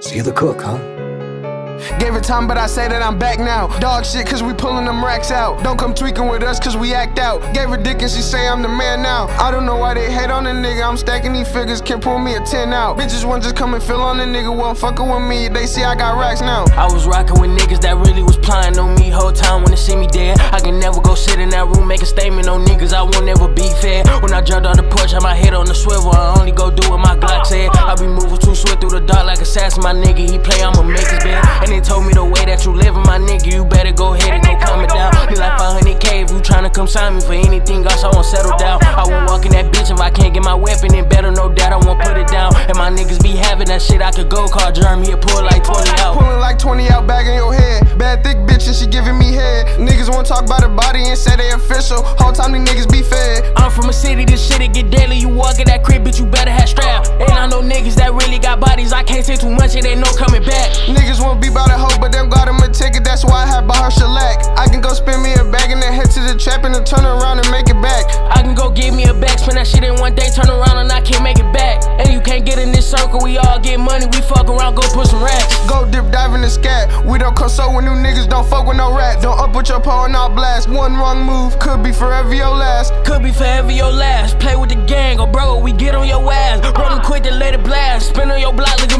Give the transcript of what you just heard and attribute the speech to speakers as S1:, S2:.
S1: So you're the cook, huh?
S2: Gave it time, but I say that I'm back now. Dog shit, cause we pulling them racks out. Don't come tweaking with us, cause we act out. Gave her dick and she say I'm the man now. I don't know why they hate on the nigga. I'm stacking these figures, can't pull me a 10 out. Bitches want just come and fill on the nigga, won't fucking with me. They see I got racks now.
S3: I was rocking with niggas that really was plying on me whole time when they see me dead. I can never go sit in that room, make a statement on niggas. I won't ever be fair. When I jumped on the porch, had my head on the swivel. I only go do what my Glock nigga, he play, I'ma make his bed. And they told me the way that you living, my nigga, you better go ahead and go calm it down. Need like 500k if you tryna come sign me for anything else, I won't settle down. I won't walk in that bitch if I can't get my weapon, then better know that I won't put it down. And my niggas be having that shit, I could go call Jeremy, he'll pull like 20 out.
S2: Pulling like 20 out, bagging your head. Bad thick bitch and she giving me head. Niggas won't talk about her body and say they official. Whole time these niggas be fed.
S3: I'm from a city, can't say too much, it ain't no coming back.
S2: Niggas won't be by the hoe, but them got him a ticket, that's why I had bought her shellac. I can go spend me a bag and then head to the trap and then turn around and make it back.
S3: I can go give me a bag, spend that shit in one day, turn around and I can't make it back. And you can't get in this circle, we all get money, we fuck around, go put some racks.
S2: Go dip, dive in the scat. We don't console with new niggas, don't fuck with no rat. Don't up with your paw and I'll blast. One wrong move could be forever your last.
S3: Could be forever your last. Play with the gang, or bro, we get on your ass. Run ah. quick to let it blast. Spin on your block, look